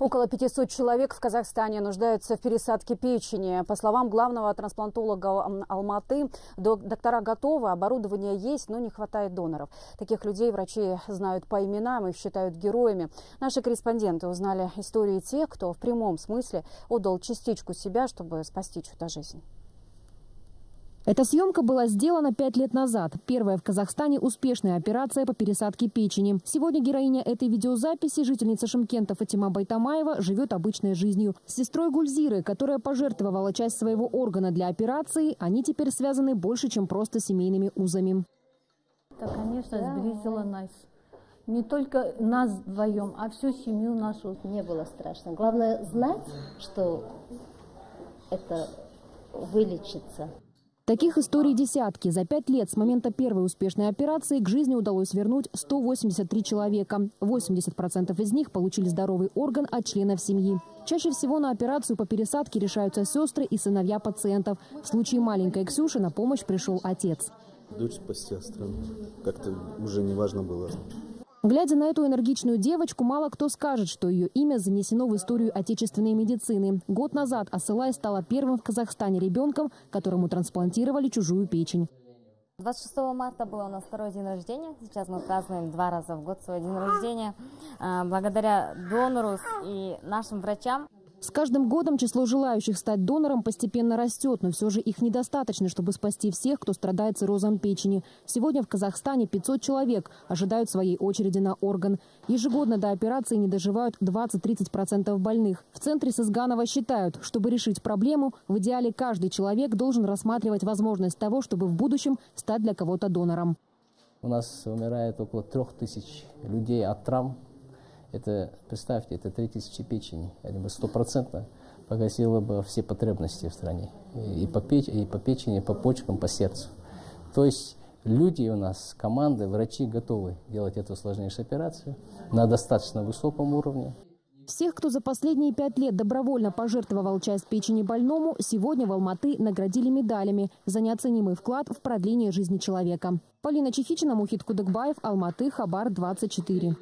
Около 500 человек в Казахстане нуждаются в пересадке печени. По словам главного трансплантолога Алматы, доктора готовы, оборудование есть, но не хватает доноров. Таких людей врачи знают по именам, их считают героями. Наши корреспонденты узнали истории тех, кто в прямом смысле отдал частичку себя, чтобы спасти чью-то жизнь. Эта съемка была сделана пять лет назад. Первая в Казахстане успешная операция по пересадке печени. Сегодня героиня этой видеозаписи, жительница Шымкента Фатима Байтамаева, живет обычной жизнью. С сестрой Гульзиры, которая пожертвовала часть своего органа для операции, они теперь связаны больше, чем просто семейными узами. Это, конечно, сблизило нас. Не только нас вдвоем, а всю семью нашу. Не было страшно. Главное знать, что это вылечится. Таких историй десятки. За пять лет с момента первой успешной операции к жизни удалось вернуть 183 человека. 80% из них получили здоровый орган от членов семьи. Чаще всего на операцию по пересадке решаются сестры и сыновья пациентов. В случае маленькой Ксюши на помощь пришел отец. Дочь спасти страну. Как-то уже не важно было. Глядя на эту энергичную девочку, мало кто скажет, что ее имя занесено в историю отечественной медицины. Год назад Асылай стала первым в Казахстане ребенком, которому трансплантировали чужую печень. 26 марта был у нас второй день рождения. Сейчас мы празднуем два раза в год свой день рождения. А, благодаря донору и нашим врачам с каждым годом число желающих стать донором постепенно растет, но все же их недостаточно, чтобы спасти всех, кто страдает циррозом печени. Сегодня в Казахстане 500 человек ожидают своей очереди на орган. Ежегодно до операции не доживают 20-30% больных. В центре Сызганова считают, чтобы решить проблему, в идеале каждый человек должен рассматривать возможность того, чтобы в будущем стать для кого-то донором. У нас умирает около трех тысяч людей от травм это, представьте, это 3000 печени. Это бы стопроцентно погасило бы все потребности в стране. И по, печ и по печени, и по почкам, по сердцу. То есть люди у нас, команды, врачи готовы делать эту сложнейшую операцию на достаточно высоком уровне. Всех, кто за последние пять лет добровольно пожертвовал часть печени больному, сегодня в Алматы наградили медалями за неоценимый вклад в продление жизни человека. Полина Чехичина, Мухит Кудыкбаев, Алматы, Хабар, 24.